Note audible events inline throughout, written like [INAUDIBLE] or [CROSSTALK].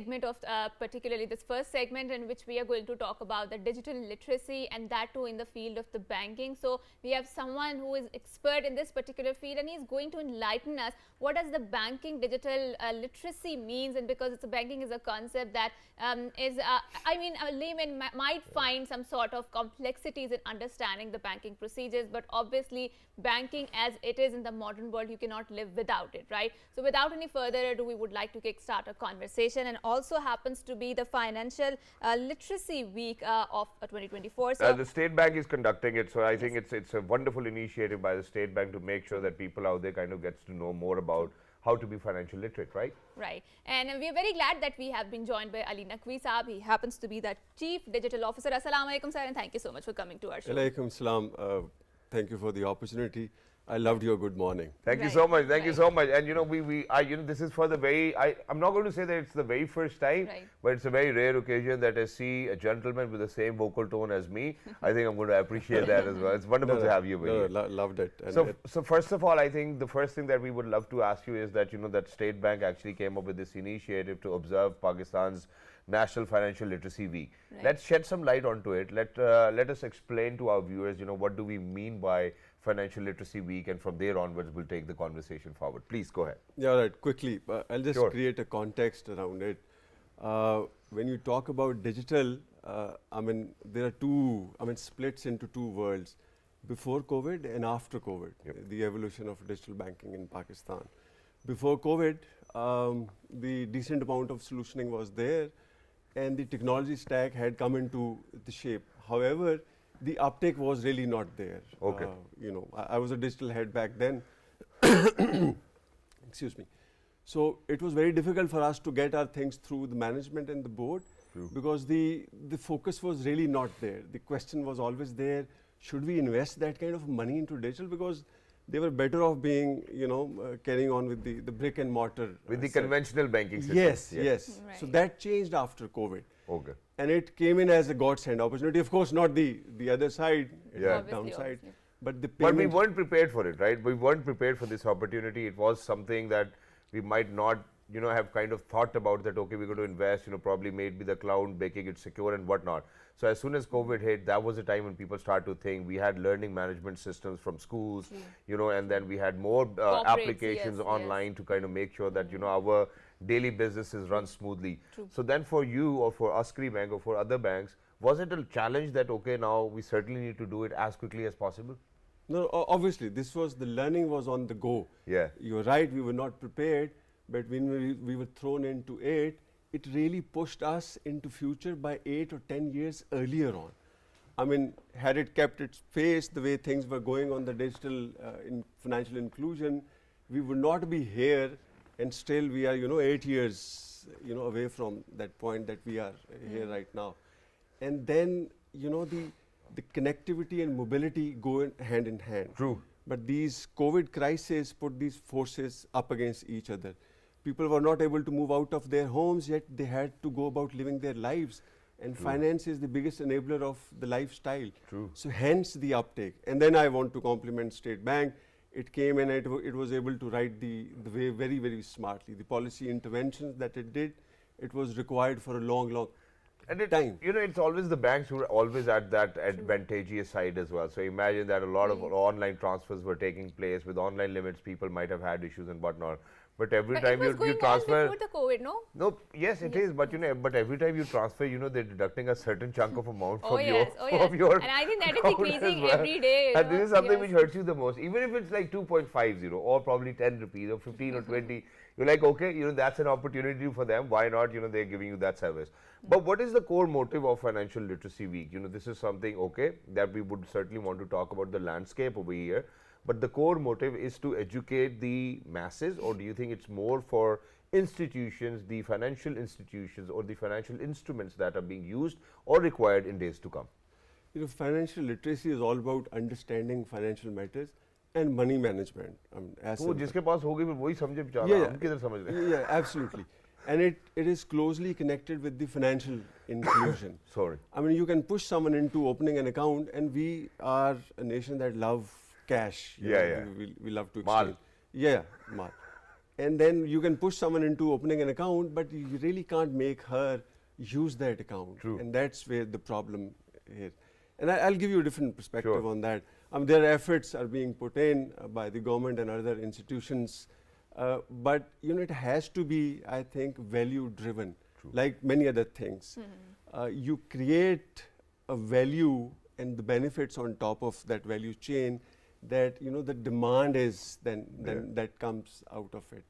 segment of uh, particularly this first segment in which we are going to talk about the digital literacy and that too in the field of the banking. So we have someone who is expert in this particular field and he's going to enlighten us what does the banking digital uh, literacy means and because it's a banking is a concept that um, is uh, I mean a layman might find some sort of complexities in understanding the banking procedures but obviously banking as it is in the modern world you cannot live without it right. So without any further ado we would like to kickstart a conversation and also happens to be the financial uh, literacy week uh, of uh, 2024. So the State Bank is conducting it so I yes. think it's it's a wonderful initiative by the State Bank to make sure that people out there kind of gets to know more about how to be financial literate, right? Right. And we are very glad that we have been joined by Ali Naqvi Saab. He happens to be the Chief Digital Officer. Assalamu alaikum, sir, and thank you so much for coming to our show. Alaikum salam. Uh, thank you for the opportunity. I loved your good morning. Thank right. you so much. Thank right. you so much. And you know, we, we I, you know, this is for the very, I, I'm not going to say that it's the very first time, right. but it's a very rare occasion that I see a gentleman with the same vocal tone as me. [LAUGHS] I think I'm going to appreciate that as well. It's wonderful no, to have you no, no, loved it. And so, it so first of all, I think the first thing that we would love to ask you is that, you know, that State Bank actually came up with this initiative to observe Pakistan's National Financial Literacy Week. Right. Let's shed some light onto it. Let uh, let us explain to our viewers, you know, what do we mean by Financial Literacy Week, and from there onwards, we'll take the conversation forward. Please go ahead. Yeah, right. Quickly, uh, I'll just sure. create a context around it. Uh, when you talk about digital, uh, I mean, there are two, I mean, splits into two worlds before COVID and after COVID, yep. the evolution of digital banking in Pakistan. Before COVID, um, the decent amount of solutioning was there and the technology stack had come into the shape. However, the uptake was really not there. Okay. Uh, you know, I, I, was a digital head back then. [COUGHS] Excuse me. So it was very difficult for us to get our things through the management and the board True. because the the focus was really not there. The question was always there: Should we invest that kind of money into digital? Because they were better off being, you know, uh, carrying on with the, the brick and mortar. With uh, the conventional banking system. Yes, yes. yes. Right. So that changed after COVID. Okay. And it came in as a godsend opportunity. Of course, not the, the other side, yeah. downside. Obviously. But the But we weren't prepared for it, right? We weren't prepared for this opportunity. It was something that we might not you know, have kind of thought about that, okay, we're going to invest, you know, probably maybe the cloud, making it secure and whatnot. So as soon as COVID hit, that was the time when people started to think we had learning management systems from schools, mm. you know, and then we had more uh, applications yes, online yes. to kind of make sure that, you know, our daily businesses run smoothly. True. So then for you or for Askari Bank or for other banks, was it a challenge that, okay, now we certainly need to do it as quickly as possible? No, obviously, this was the learning was on the go. Yeah. You're right, we were not prepared but when we, we were thrown into it, it really pushed us into future by 8 or 10 years earlier on. I mean, had it kept its pace the way things were going on the digital uh, in financial inclusion, we would not be here and still we are, you know, eight years, you know, away from that point that we are mm. here right now. And then, you know, the, the connectivity and mobility go in hand in hand. True. But these COVID crises put these forces up against each other people were not able to move out of their homes, yet they had to go about living their lives. And True. finance is the biggest enabler of the lifestyle. True. So hence the uptake. And then I want to compliment State Bank. It came and it, it was able to write the, the way very, very smartly. The policy interventions that it did, it was required for a long, long and it, time. You know, it's always the banks who are always at that advantageous side as well. So imagine that a lot of online transfers were taking place with online limits. People might have had issues and whatnot. But every but time you, you transfer, before the COVID, no? No, yes, it yes. is. But you know, but every time you transfer, you know, they're deducting a certain chunk of amount [LAUGHS] oh, oh from yes, your, oh yes. from your. And I think that is increasing well. every day. And know? this is something yes. which hurts you the most. Even if it's like 2.50 or probably 10 rupees or 15 or 20, [LAUGHS] you're like, okay, you know, that's an opportunity for them. Why not? You know, they're giving you that service. But what is the core motive of Financial Literacy Week? You know, this is something okay that we would certainly want to talk about the landscape over here but the core motive is to educate the masses or do you think it's more for institutions, the financial institutions or the financial instruments that are being used or required in days to come? You know, financial literacy is all about understanding financial matters and money management. Um, as तो जिसके पास होगी फिर वही समझे बेचारा yeah, हम किधर समझ रहे हैं? Yeah, absolutely. and it, it is closely connected with the financial inclusion. [COUGHS] Sorry. I mean, you can push someone into opening an account, and we are a nation that love cash. Yeah, know, yeah. We, we, we, love to exchange. Mal. Yeah, mal. and then you can push someone into opening an account, but you really can't make her use that account. True. And that's where the problem is. And I, will give you a different perspective sure. on that. Um, their efforts are being put in uh, by the government and other institutions, uh, but you know it has to be, I think, value driven, True. like many other things. Hmm. Uh, you create a value and the benefits on top of that value chain that you know the demand is then then Yeah. that comes out of it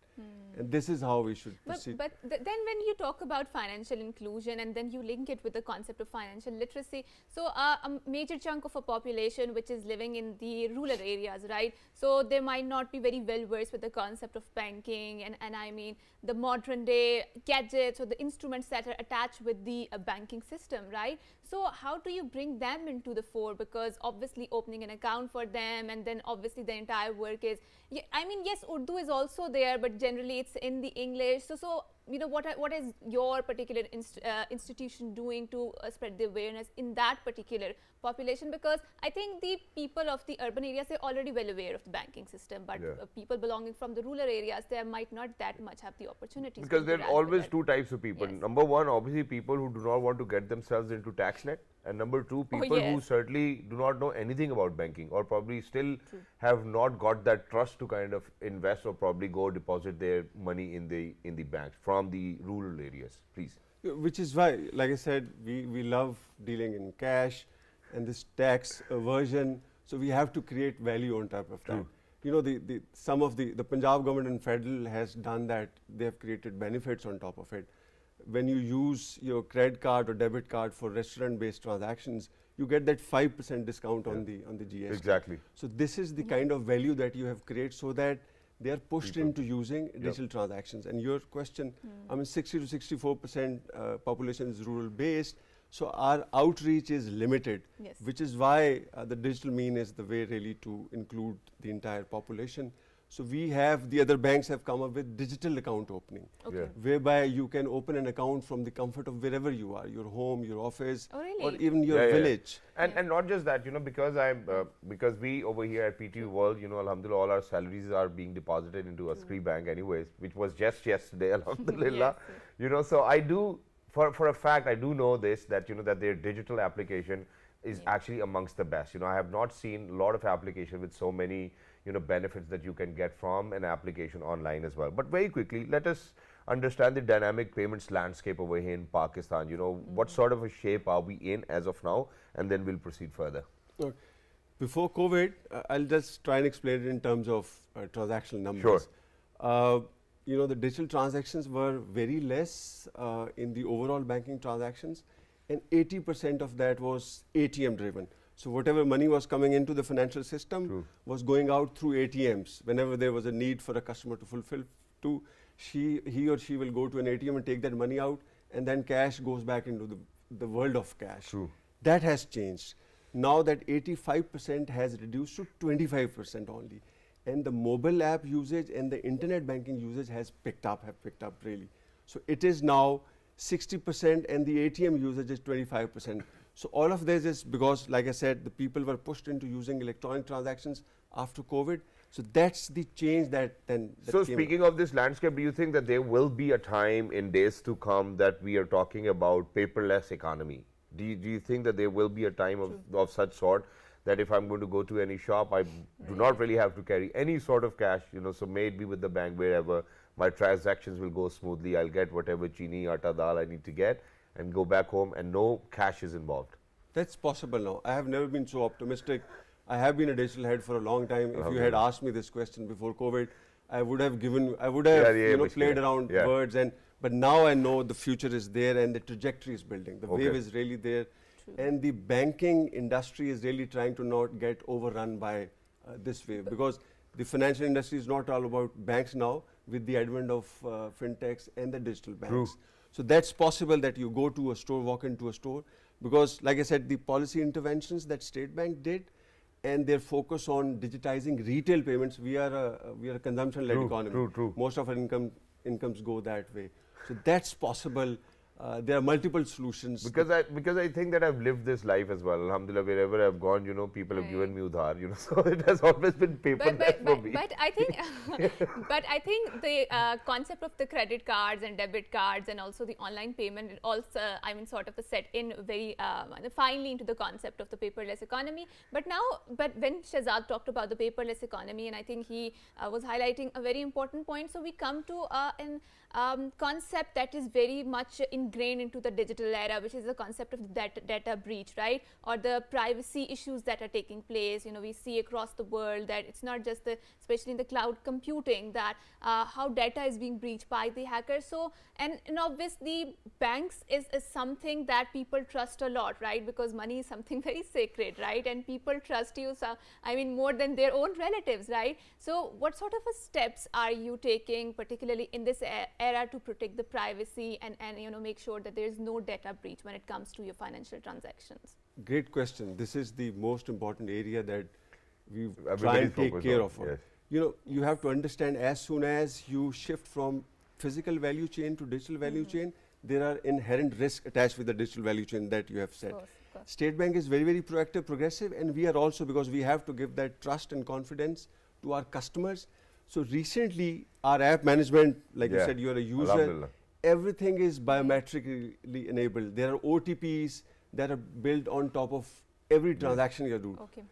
and this is how we should But, proceed but th then when you talk about financial inclusion and then you link it with the concept of financial literacy, so uh, a major chunk of a population which is living in the rural areas, right? So they might not be very well versed with the concept of banking and, and I mean the modern day gadgets or the instruments that are attached with the uh, banking system, right? So how do you bring them into the fore? Because obviously opening an account for them and then obviously the entire work is, I mean, yes, Urdu is also there, but generally it's in the English. So, so you know, what, are, what is your particular inst uh, institution doing to uh, spread the awareness in that particular population? Because I think the people of the urban areas, they're already well aware of the banking system, but Yeah. uh, people belonging from the rural areas, they might not that much have the opportunities. Because there are always two types of people. Yes. Number one, obviously people who do not want to get themselves into tax net, and number two people who yes. certainly do not know anything about banking or probably still have not got that trust to kind of invest or probably go deposit their money in the in the banks from the rural areas. Please. Which is why like i said we, we love dealing in cash and this tax aversion so we have to create value on top of True. that you know the, the some of the the punjab government and federal has done that they have created benefits on top of it when you use your credit card or debit card for restaurant based transactions you get that 5% discount on the on the gst Exactly. so this is the kind of value that you have created so that they are pushed People. into using digital transactions. And your question, I mean, 60 to 64 percent uh, population is rural based, so our outreach is limited, Yes. which is why uh, the digital mean is the way really to include the entire population. So we have the other banks have come up with digital account opening, Okay. Yeah. whereby you can open an account from the comfort of wherever you are, your home, your office, Oh, or even your Yeah, yeah, yeah. village. And Yeah. and not just that, you know, because I'm uh, because we over here at PTV World, you know, Alhamdulillah, all our salaries are being deposited into Askari bank, anyways, which was just yesterday, [LAUGHS] Alhamdulillah. Yes, yes. You know, so I do for for a fact I do know this that you know that their digital application is Yeah. actually amongst the best. You know, I have not seen a lot of application with so many you know benefits that you can get from an application online as well. But very quickly, let us understand the dynamic payments landscape over here in Pakistan. You know, what sort of a shape are we in as of now, and then we'll proceed further. Okay. Before COVID, uh, I'll just try and explain it in terms of uh, transactional numbers. Uh, you know, the digital transactions were very less uh, in the overall banking transactions, and 80% of that was ATM driven. So whatever money was coming into the financial system True. was going out through ATMs. Whenever there was a need for a customer to fulfill, to she, he or she will go to an ATM and take that money out, and then cash goes back into the, the world of cash. True. That has changed. Now that 85% has reduced to 25% only. And the mobile app usage and the internet banking usage has picked up, have picked up really. So it is now 60% and the ATM usage is 25%. So all of this is because, like I said, the people were pushed into using electronic transactions after COVID. So that's the change that then. That So speaking of this landscape, do you think that there will be a time in days to come that we are talking about paperless economy? Do you, do you think that there will be a time of, of such sort that if I'm going to go to any shop, I do not really have to carry any sort of cash, you know, so may it be with the bank wherever my transactions will go smoothly. I'll get whatever chini, atta, dal I need to get and go back home and no cash is involved. That's possible now. I have never been so optimistic. I have been a digital head for a long time. If you had asked me this question before COVID, I would have given, I would have Yeah, yeah, you know, played yeah, around yeah. words. And but now I know the future is there and the trajectory is building. The Okay. wave is really there, and the banking industry is really trying to not get overrun by uh, this wave because the financial industry is not all about banks now with the advent of uh, fintechs and the digital banks. So that's possible that you go to a store, walk into a store, because like I said, the policy interventions that State Bank did and their focus on digitizing retail payments, we are a, we are a consumption-led True, economy. true, true. Most of our income incomes go that way. So that's possible uh, there are multiple solutions. Because I because I think that I've lived this life as well. Alhamdulillah, wherever I've gone, you know, people have given me udhar, you know, [LAUGHS] so it has always been paper but, but, for but, me. but I think, [LAUGHS] but I think the uh, concept of the credit cards and debit cards and also the online payment, also, I mean, sort of a set in very uh, finely into the concept of the paperless economy. But now, but when Shahzad talked about the paperless economy, and I think he uh, was highlighting a very important point. So we come to uh, an um, concept that is very much ingrained into the digital era, which is the concept of data, data breach, right? Or the privacy issues that are taking place. You know, we see across the world that it's not just the, especially in the cloud computing, that uh, how data is being breached by the hackers. So, and, and obviously, banks is, is something that people trust a lot, right? Because money is something [LAUGHS] very sacred, right? And people trust you, so, I mean, more than their own relatives, right? So, what sort of a steps are you taking, particularly in this era, to protect the privacy and, and you know make sure that there is no data breach when it comes to your financial transactions? Great question. This is the most important area that we try and take care on, of. yes. You know, you have to understand as soon as you shift from physical value chain to digital value mm-hmm. chain, there are inherent risks attached with the digital value chain that you have said. Of course, of course. State Bank is very, very proactive, progressive, and we are also because we have to give that trust and confidence to our customers. So recently, our app management, like you said, you are a user Alhamdulillah. Everything is biometrically enabled. There are OTPs that are built on top of every transaction you do. Okay.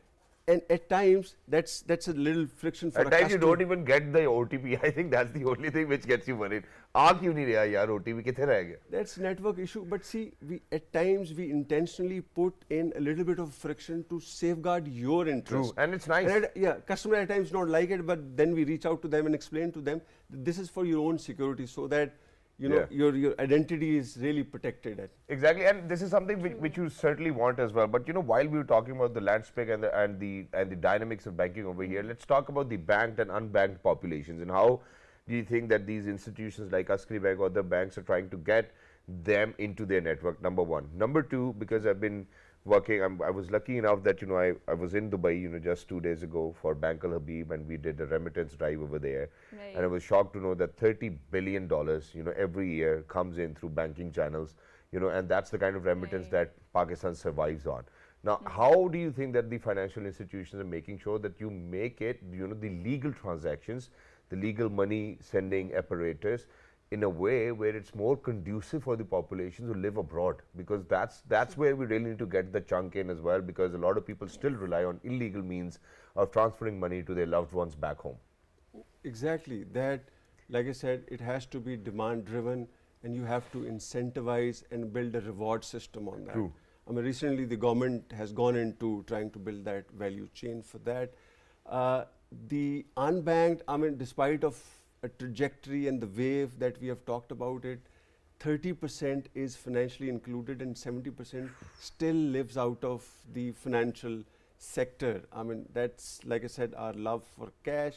And at times, that's that's a little friction for At a times you customer. don't even get the OTP. [LAUGHS] I think that's the only thing which gets you worried. आ क्यों नहीं रहा यार OTP किथे रह गया? That's network issue. But see, we at times we intentionally put in a little bit of friction to safeguard your True, interest. and it's nice. And at- yeah, customer at times don't like it, but then we reach out to them and explain to them that this is for your own security, so that you know Yeah. your your identity is really protected. At Exactly, and this is something which, which you certainly want as well. But you know, while we were talking about the landscape and the and the and the dynamics of banking over here, let's talk about the banked and unbanked populations and how do you think that these institutions like Askari Bank or the banks are trying to get them into their network? Number one. Number two, because I've been working, I'm, I was lucky enough that you know I, I was in Dubai, you know, just two days ago for Bank Al Habib, and we did a remittance drive over there. Right. And I was shocked to know that 30 billion dollars, you know, every year comes in through banking channels, you know, and that's the kind of remittance Right. that Pakistan survives on. Now, mm-hmm. how do you think that the financial institutions are making sure that you make it, you know, the legal transactions, the legal money sending apparatus in a way where it's more conducive for the population to live abroad because that's that's where we really need to get the chunk in as well because a lot of people still rely on illegal means of transferring money to their loved ones back home. Exactly. That, like I said, it has to be demand driven and you have to incentivize and build a reward system on that. True. I mean, recently the government has gone into trying to build that value chain for that. Uh, the unbanked, I mean, despite of a trajectory and the wave that we have talked about it, 30% is financially included and 70% still lives out of the financial sector. I mean, that's, like I said, our love for cash.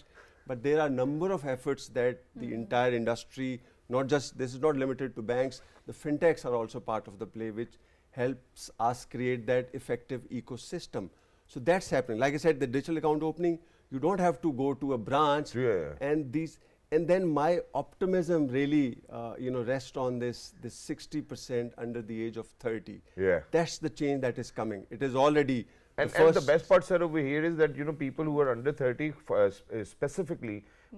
But there are a number of efforts that the hmm. entire industry, not just, this is not limited to banks, the fintechs are also part of the play, which helps us create that effective ecosystem. So that's happening. Like I said, the digital account opening, you don't have to go to a branch Yeah. and these and then my optimism really uh, you know rests on this this 60% under the age of 30 Yeah. that's the change that is coming it is already And, the and the best part, sir, over here is that you know people who are under 30, f- uh, s- uh, specifically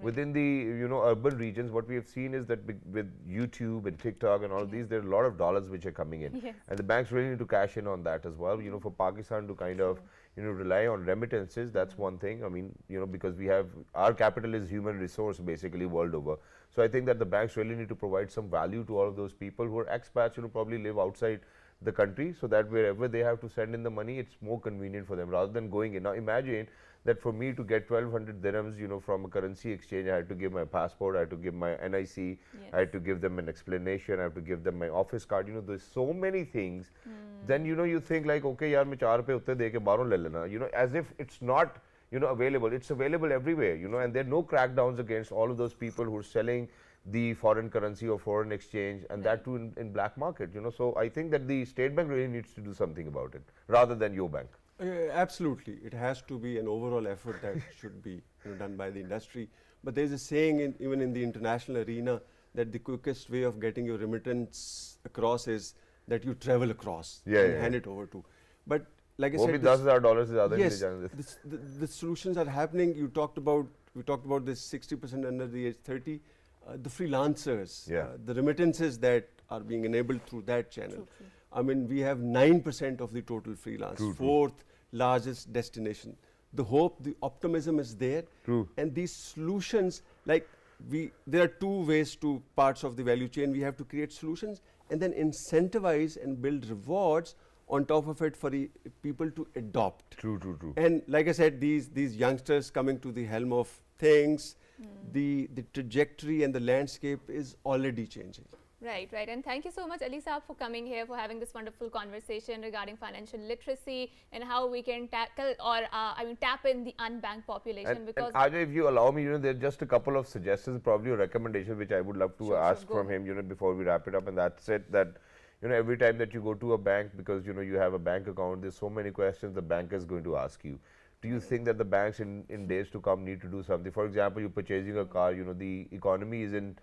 within the you know urban regions, what we have seen is that big- with YouTube and TikTok and all these, there are a lot of dollars which are coming in, [LAUGHS] Yes. and the banks really need to cash in on that as well. You know, for Pakistan to kind of you know rely on remittances, that's mm-hmm. one thing. I mean, you know, because we have our capital is human resource basically world over. So I think that the banks really need to provide some value to all of those people who are expats, you know, probably live outside the country so that wherever they have to send in the money, it's more convenient for them rather than going in. Now imagine that for me to get 1200 dirhams, you know, from a currency exchange, I had to give my passport, I had to give my NIC, I had to give them an explanation, I have to give them my office card. You know, there's so many things. Mm then you know you think like okay yaar main 4 rupaye utte de ke baron le lena. You know as if it's not you know available. It's available everywhere you know and there are no crackdowns against all of those people who are selling the foreign currency or foreign exchange and that too in, in black market you know. So i think that the state bank really needs to do something about it rather than your bank. Uh, absolutely. It has to be an overall effort that [LAUGHS] should be you know, done by the industry. But there's a saying in, even in the international arena that the quickest way of getting your remittance across is that you travel across yeah, and yeah, hand it over to. But like I said, this, dollars is other yes, this, the, the, solutions are happening. You talked about we talked about this 60% under the age 30, uh, the freelancers, yeah. Uh, the remittances that are being enabled through that channel. True. I mean, we have 9% of the total freelance, true, fourth largest destination. The hope, the optimism is there. True. And these solutions, like we, there are two ways to parts of the value chain. We have to create solutions and then incentivize and build rewards on top of it for the people to adopt. true true true And like I said, these these youngsters coming to the helm of things, hmm. the the trajectory and the landscape is already changing. Right, right. And thank you so much, Ali Saab, for coming here, for having this wonderful conversation regarding financial literacy and how we can tackle or, uh, I mean, tap in the unbanked population And, because. and Ajay, if you allow me, you know, there are just a couple of suggestions, probably a recommendation which I would love to Sure, sure, ask go from him, you know, before we wrap it up. And that's it. That you know, every time that you go to a bank because you know you have a bank account, there's so many questions the bank is going to ask you. Do you think that the banks in, in days to come need to do something? For example, you're purchasing a car, you know, the economy is in,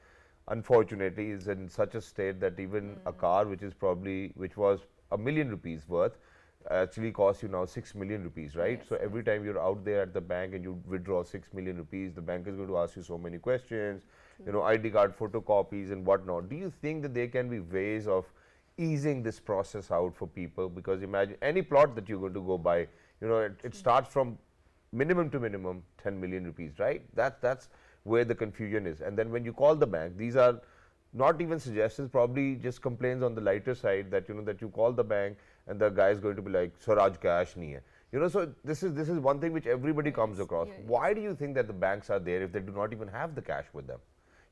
unfortunately, is in such a state that even a hmm. car which is probably, which was a million rupees worth, actually costs you now 6 million rupees, right? Yes, so every time you're out there at the bank and you withdraw 6 million rupees, the bank is going to ask you so many questions, you know, ID card photocopies and whatnot. Do you think that there can be ways of easing this process out for people? Because imagine any plot that you're going to go buy, you know, it, it starts from minimum to minimum 10 million rupees, right? That, that's where the confusion is. And then when you call the bank, these are not even suggestions, probably just complaints on the lighter side that, you know, that you call the bank and the guy is going to be like, Swaraj cash nahi hai. You know, so this is, this is one thing which everybody comes across. yeah, yes. Why do you think that the banks are there if they do not even have the cash with them?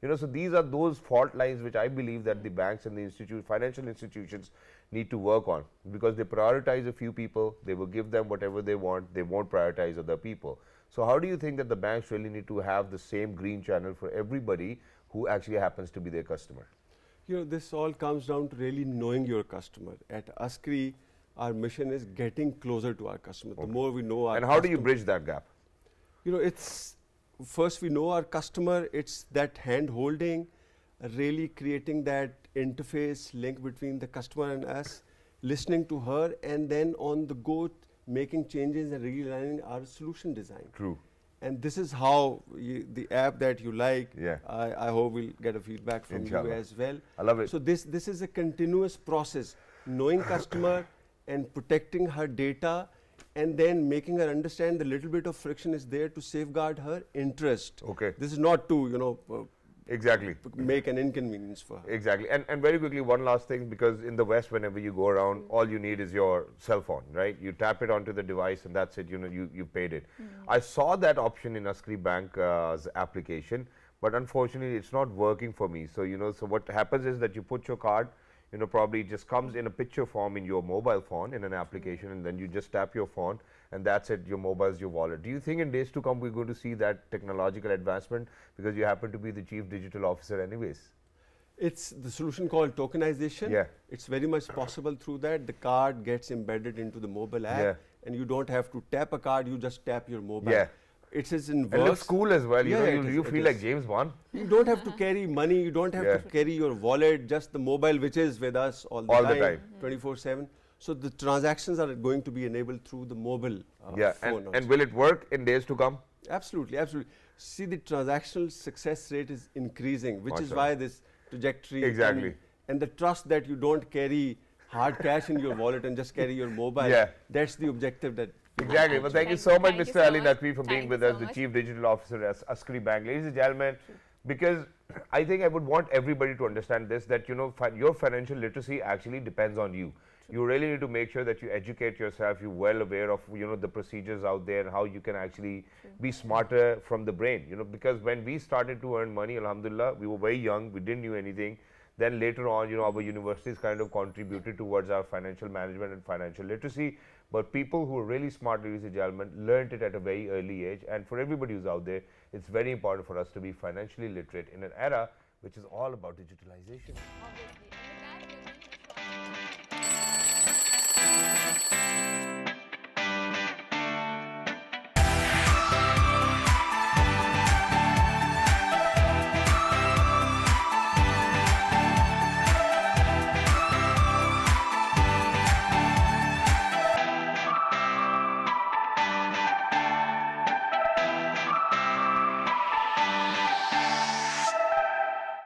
You know, so these are those fault lines which I believe that the banks and the institute, financial institutions need to work on because they prioritize a few people, they will give them whatever they want, they won't prioritize other people. So how do you think that the banks really need to have the same green channel for everybody who actually happens to be their customer? You know, this all comes down to really knowing your customer. At Askari, our mission is getting closer to our customer. The more we know our and how do you bridge that gap? you know it's first we know our customer it's that hand holding really creating that interface link between the customer and us listening to her and then on the go making changes and realigning our solution design True. and this is how you, the app that you like Yeah. I, I hope we'll get a feedback from Inshallah. you as well I love it. so this this is a continuous process knowing customer [COUGHS] and protecting her data and then making her understand the little bit of friction is there to safeguard her interest Okay. this is not to you know uh, Exactly. make an inconvenience for her Exactly. And, and very quickly, one last thing, because in the West, whenever you go around, mm. all you need is your cell phone, right? You tap it onto the device and that's it, you know, you, you paid it. Mm. I saw that option in Askari Bank's uh, application, but unfortunately, it's not working for me. So, you know, so what happens is that you put your card, you know, probably just comes in a picture form in your mobile phone in an application, and then you just tap your phone, and that's it, your mobile is your wallet. Do you think in days to come we're going to see that technological advancement because you happen to be the chief digital officer, anyways? it's the solution called tokenization Yeah. it's very much possible through that the card gets embedded into the mobile app Yeah. and you don't have to tap a card you just tap your mobile Yeah. It is in It looks cool as well. You Yeah, know, you, is- you feel is. like James Bond. You don't have to carry money. You don't have Yeah. to carry your wallet. Just the mobile, which is with us all the All the time, time. 24/7. So the transactions are going to be enabled through the mobile uh, yeah, phone. and, also. and will it work in days to come? absolutely, absolutely. See, the transactional success rate is increasing, which is why this trajectory. Exactly. mean, and the trust that you don't carry hard cash in your wallet and just carry your mobile. Yeah. That's the objective that. Exactly. Well, thank you so much, Mr. Ali. Naqvi, for being with us, the. Chief Digital Officer at Askari Bank. Ladies and gentlemen, because I think I would want everybody to understand this, that, you know, your financial literacy actually depends on you. You really need to make sure that you educate yourself, you're well aware of, you know, the procedures out there and how you can actually be smarter from the brain, you know, because when we started to earn money, alhamdulillah, we were very young, we didn't know anything. Then later on, you know, our universities kind of contributed towards our financial management and financial literacy. But people who are really smart, ladies and gentlemen, learned it at a very early age. And for everybody who's out there, it's very important for us to be financially literate in an era which is all about digitalization. Obviously.